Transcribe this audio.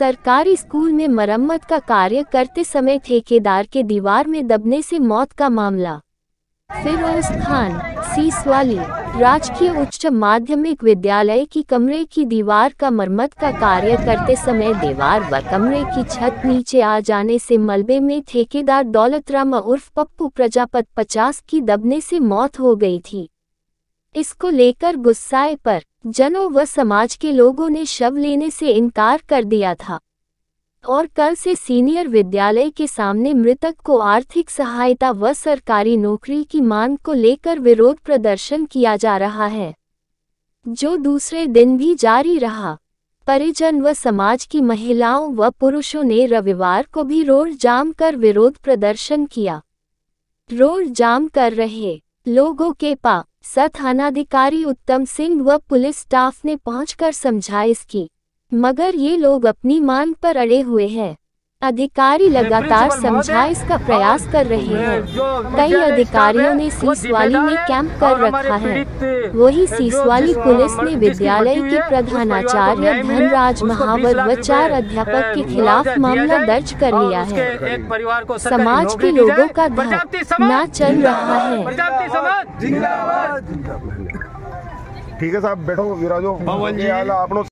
सरकारी स्कूल में मरम्मत का कार्य करते समय ठेकेदार के दीवार में दबने से मौत का मामला। फिरोज खान, सीसवाली, राजकीय उच्च माध्यमिक विद्यालय की कमरे की दीवार का मरम्मत का कार्य करते समय दीवार व कमरे की छत नीचे आ जाने से मलबे में ठेकेदार दौलतराम उर्फ़ पप्पू प्रजापत पचास की दबने से मौत हो गई थी। इसको लेकर गुस्साए पर जनों व समाज के लोगों ने शव लेने से इनकार कर दिया था। और कल से सीनियर विद्यालय के सामने मृतक को आर्थिक सहायता व सरकारी नौकरी की मांग को लेकर विरोध प्रदर्शन किया जा रहा है। जो दूसरे दिन भी जारी रहा। परिजन व समाज की महिलाओं व पुरुषों ने रविवार को भी रोड जाम कर विरोध प्रदर्शन किया। रोड जाम कर रहे लोगों के पा सत थानाधिकारी उत्तम सिंह व पुलिस स्टाफ ने पहुंचकर समझा इसकी मगर ये लोग अपनी मांग पर अड़े हुए हैं। अधिकारी लगातार समझाइश इसका प्रयास कर रहे हैं। कई अधिकारियों ने सीसवाली में कैंप कर रखा है। वही सीसवाली पुलिस ने विद्यालय के प्रधानाचार्य धनराज महावर व चार अध्यापक के खिलाफ मामला दर्ज कर लिया है। समाज के लोगों का धरना चल रहा है। ठीक है साहब बैठो विराजो।